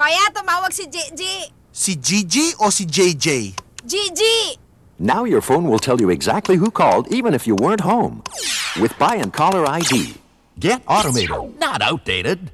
Kaya tumawag si Gigi. Si Gigi o si JJ? Gigi! Now your phone will tell you exactly who called even if you weren't home. With Bayan Caller ID. Get automated, not outdated.